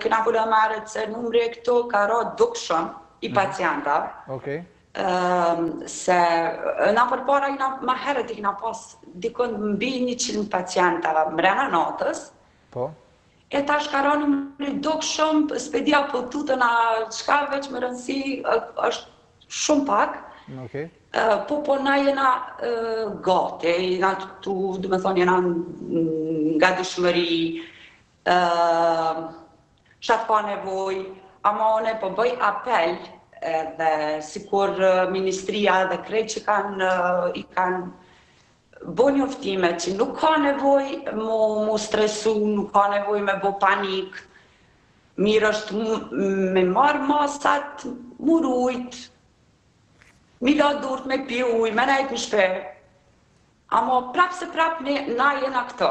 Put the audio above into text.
Kena folë ma herët se numri këtu ka ra dukshëm i pacientave. Okej. Se na përpara ma herët i kena pas dikun mbi 100 pacientave mrena natës. Po. E tash ka ra numri dukshëm, s'pe di a po tutën a çka, veç me rëndësi është shumë pak. Okej. Po, po na jena gati, jena këtu, do me thanë jena në gatishmëri, Çka ka nevojë, amo unë po bëj apel edhe sikur ministria edhe krejt që kanë i kanë bo njoftime që nuk ka nevojë mu, mu stresu, nuk ka nevojë me bo panik. Mirë është me marrë masat, mu rujt, mi la durt me pi uj, me nejt në shpi. Amo prap se prap na jena këtu.